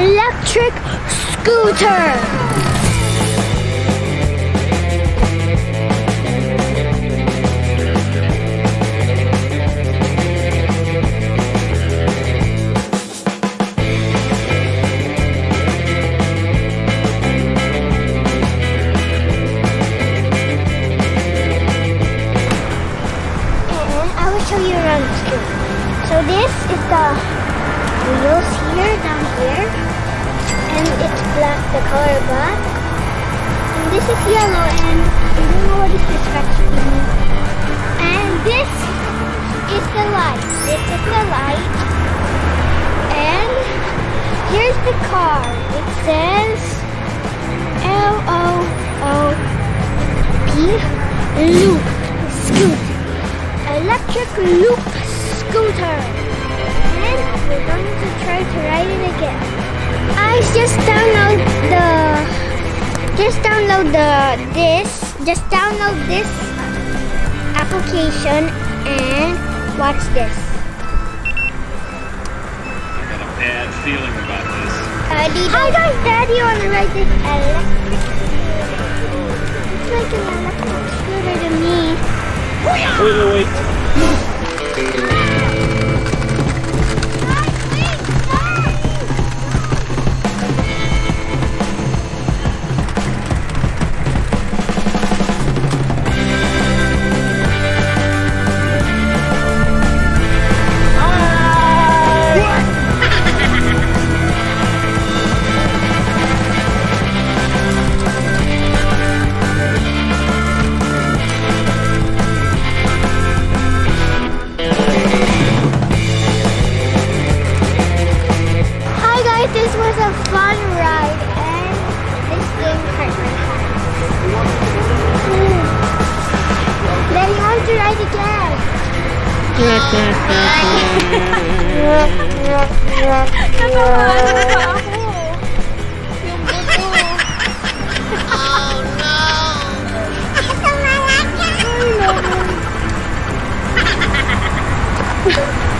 electric scooter. I will show you around the. So this is the wheels here, down here. And it's black, the color black. And this is yellow and I don't know what is this actually. And this is the light. This is the light. And here's the car. It says L-O-O-P Loop Scoot. Electric Loop scooter. And we're going to try to ride it again. I just download the just download the this just download this application and watch this. I got a bad feeling about this. Daddy, Hi guys, Daddy wanna ride this electric It's like an electric scooter to me. Wait, wait, wait.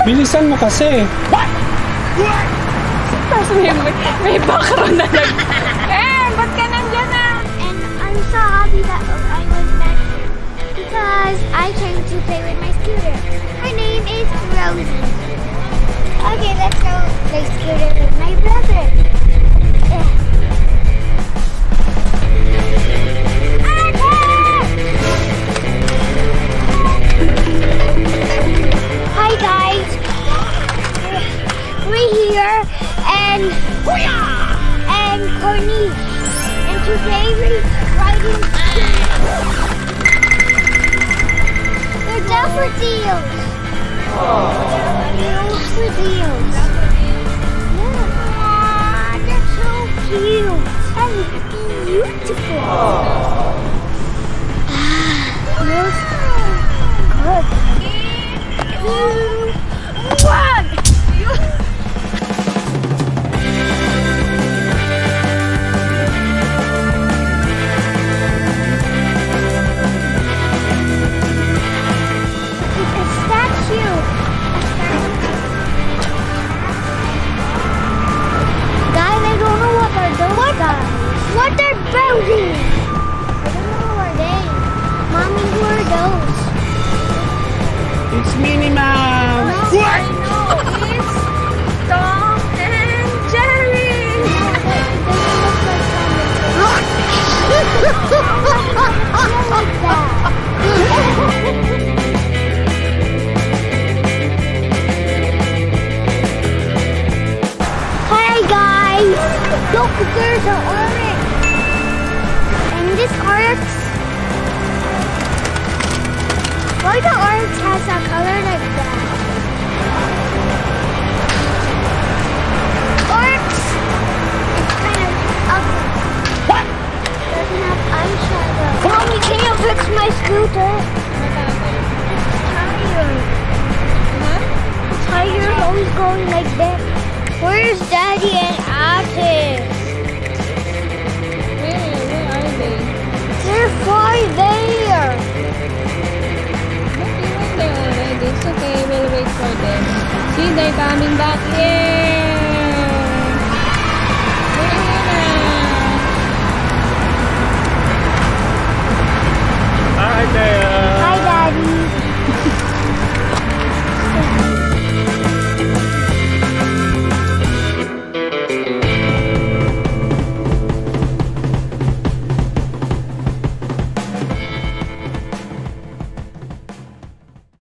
Bilisan mo kasi. What? What? Tapos may, may background na nag... Eh, ba't ka nandyan na? And I'm so happy that I was back because I came to play with my scooter. Her name is Rosie. Okay, let's go play scooter with my brother. Hi guys, we're here and and Corniche and today we're riding They're daffodils. Daffodils. Yeah. They're so cute and beautiful. Smells It's Minnie Mouse. No, I know. It's Tom and Jerry. Hi guys! Look, there's an orange. And this orange, why the orange has a color like that? Orange, it's kind of ugly. What? Doesn't have eyeshadow. Mommy, can you fix my scooter? It's tired. Huh? Tired, always going like that. Where's Daddy and Atis? Consider coming back in.